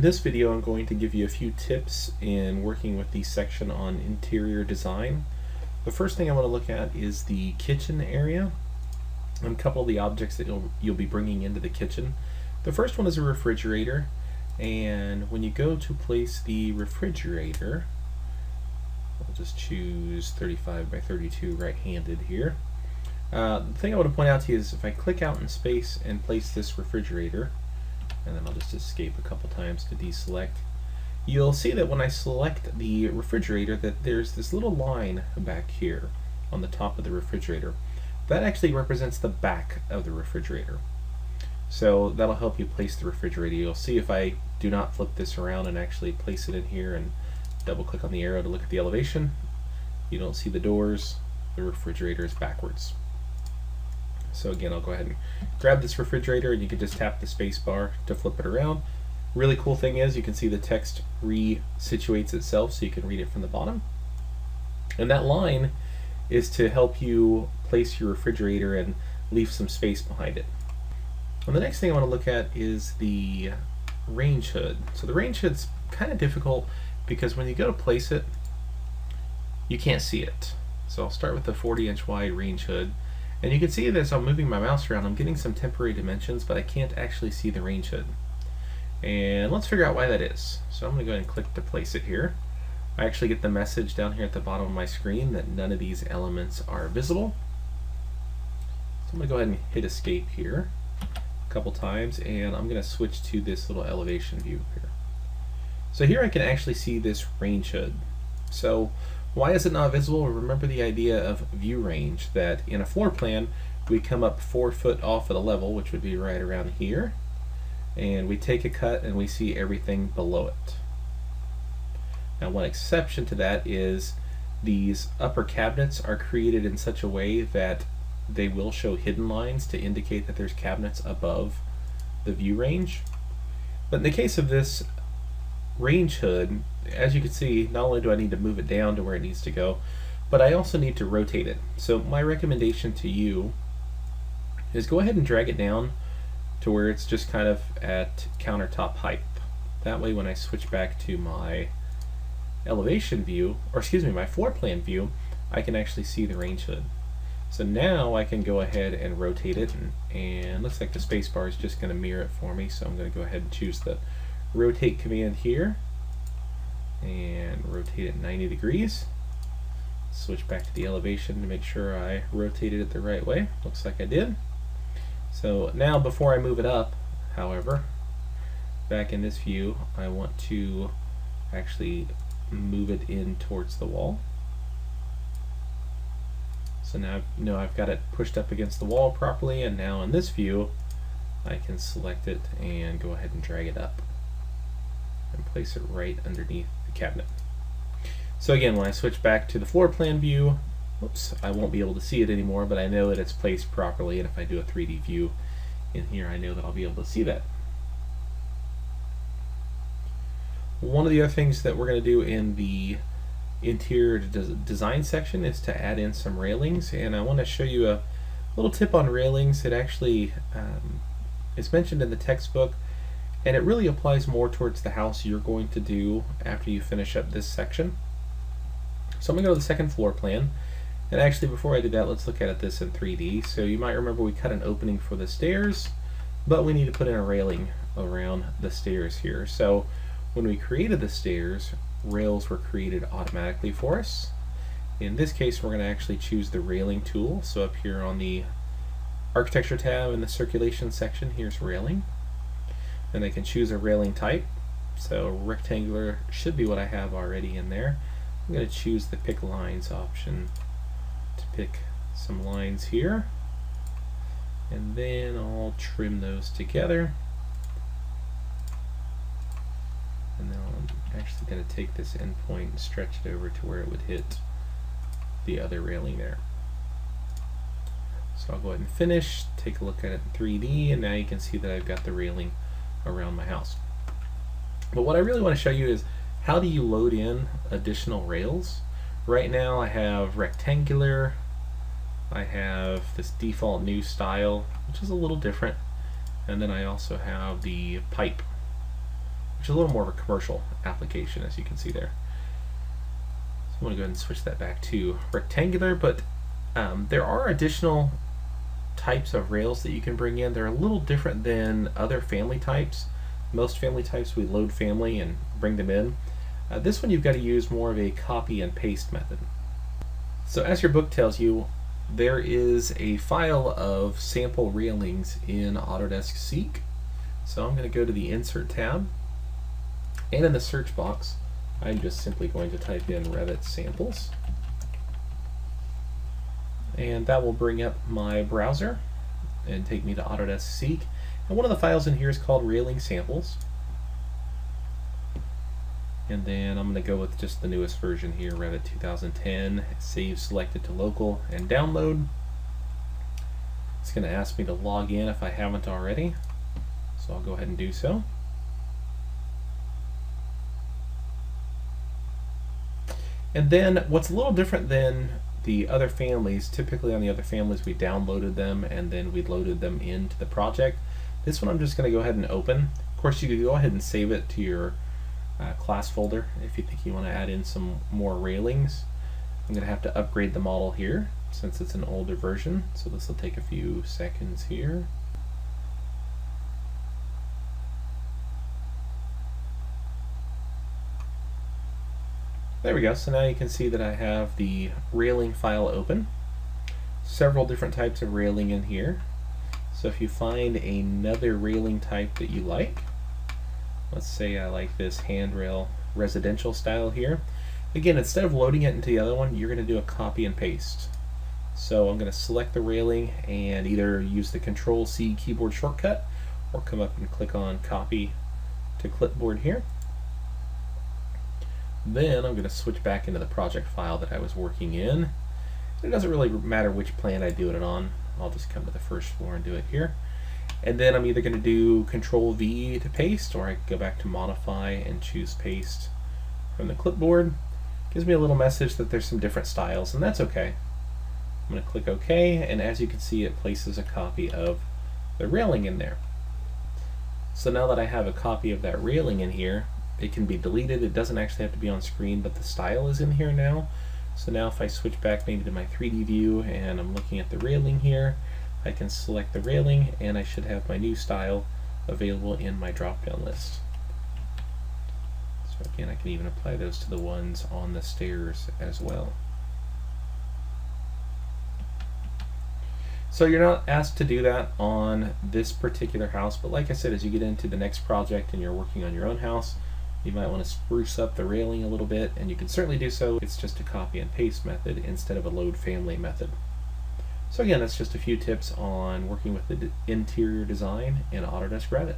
In this video I'm going to give you a few tips in working with the section on interior design. The first thing I want to look at is the kitchen area and a couple of the objects that you'll, you'll be bringing into the kitchen. The first one is a refrigerator and when you go to place the refrigerator I'll just choose 35 by 32 right-handed here. Uh, the thing I want to point out to you is if I click out in space and place this refrigerator and then I'll just escape a couple times to deselect. You'll see that when I select the refrigerator that there's this little line back here on the top of the refrigerator. That actually represents the back of the refrigerator. So that'll help you place the refrigerator. You'll see if I do not flip this around and actually place it in here and double click on the arrow to look at the elevation, you don't see the doors, the refrigerator is backwards. So again, I'll go ahead and grab this refrigerator and you can just tap the space bar to flip it around. Really cool thing is you can see the text re-situates itself so you can read it from the bottom. And that line is to help you place your refrigerator and leave some space behind it. And the next thing I want to look at is the range hood. So the range hood's kind of difficult because when you go to place it, you can't see it. So I'll start with the 40 inch wide range hood. And you can see that as I'm moving my mouse around, I'm getting some temporary dimensions, but I can't actually see the range hood. And let's figure out why that is. So I'm going to go ahead and click to place it here. I actually get the message down here at the bottom of my screen that none of these elements are visible. So I'm going to go ahead and hit escape here a couple times and I'm going to switch to this little elevation view here. So here I can actually see this range hood. So why is it not visible? Remember the idea of view range, that in a floor plan, we come up four foot off of the level, which would be right around here, and we take a cut and we see everything below it. Now one exception to that is these upper cabinets are created in such a way that they will show hidden lines to indicate that there's cabinets above the view range. But in the case of this range hood, as you can see, not only do I need to move it down to where it needs to go, but I also need to rotate it. So my recommendation to you is go ahead and drag it down to where it's just kind of at countertop height. That way when I switch back to my elevation view, or excuse me, my floor plan view, I can actually see the range hood. So now I can go ahead and rotate it, and, and looks like the spacebar is just going to mirror it for me, so I'm going to go ahead and choose the rotate command here and rotate it 90 degrees. Switch back to the elevation to make sure I rotated it the right way. Looks like I did. So now before I move it up, however, back in this view, I want to actually move it in towards the wall. So now you know I've got it pushed up against the wall properly and now in this view I can select it and go ahead and drag it up and place it right underneath the cabinet. So again, when I switch back to the floor plan view, oops, I won't be able to see it anymore, but I know that it's placed properly, and if I do a 3D view in here, I know that I'll be able to see that. One of the other things that we're going to do in the interior design section is to add in some railings, and I want to show you a little tip on railings. It actually um, is mentioned in the textbook, and it really applies more towards the house you're going to do after you finish up this section. So I'm going to go to the second floor plan. And actually before I do that, let's look at this in 3D. So you might remember we cut an opening for the stairs, but we need to put in a railing around the stairs here. So when we created the stairs, rails were created automatically for us. In this case, we're going to actually choose the railing tool. So up here on the architecture tab in the circulation section, here's railing and I can choose a railing type. So rectangular should be what I have already in there. I'm going to choose the pick lines option to pick some lines here. And then I'll trim those together. And then I'm actually going to take this endpoint and stretch it over to where it would hit the other railing there. So I'll go ahead and finish, take a look at it in 3D, and now you can see that I've got the railing around my house. But what I really want to show you is how do you load in additional rails. Right now I have rectangular, I have this default new style, which is a little different, and then I also have the pipe which is a little more of a commercial application as you can see there. So I'm going to go ahead and switch that back to rectangular, but um, there are additional types of rails that you can bring in. They're a little different than other family types. Most family types we load family and bring them in. Uh, this one you've got to use more of a copy and paste method. So as your book tells you, there is a file of sample railings in Autodesk Seek. So I'm going to go to the Insert tab, and in the search box, I'm just simply going to type in Revit samples and that will bring up my browser and take me to Autodesk Seek. And one of the files in here is called Railing Samples. And then I'm going to go with just the newest version here, Revit 2010. Save selected to local and download. It's going to ask me to log in if I haven't already. So I'll go ahead and do so. And then what's a little different than the other families, typically on the other families we downloaded them and then we loaded them into the project. This one I'm just going to go ahead and open. Of course you could go ahead and save it to your uh, class folder if you think you want to add in some more railings. I'm going to have to upgrade the model here since it's an older version so this will take a few seconds here. There we go. So now you can see that I have the railing file open. Several different types of railing in here. So if you find another railing type that you like, let's say I like this handrail residential style here. Again, instead of loading it into the other one, you're going to do a copy and paste. So I'm going to select the railing and either use the Control C keyboard shortcut or come up and click on copy to clipboard here. Then I'm going to switch back into the project file that I was working in. It doesn't really matter which plan I do it on. I'll just come to the first floor and do it here. And then I'm either going to do Control V to paste, or I go back to Modify and choose Paste from the clipboard. Gives me a little message that there's some different styles, and that's okay. I'm going to click OK, and as you can see, it places a copy of the railing in there. So now that I have a copy of that railing in here, it can be deleted. It doesn't actually have to be on screen, but the style is in here now. So now if I switch back maybe to my 3D view and I'm looking at the railing here, I can select the railing and I should have my new style available in my drop-down list. So again, I can even apply those to the ones on the stairs as well. So you're not asked to do that on this particular house, but like I said, as you get into the next project and you're working on your own house, you might want to spruce up the railing a little bit, and you can certainly do so. It's just a copy and paste method instead of a load family method. So again, that's just a few tips on working with the interior design in Autodesk Revit.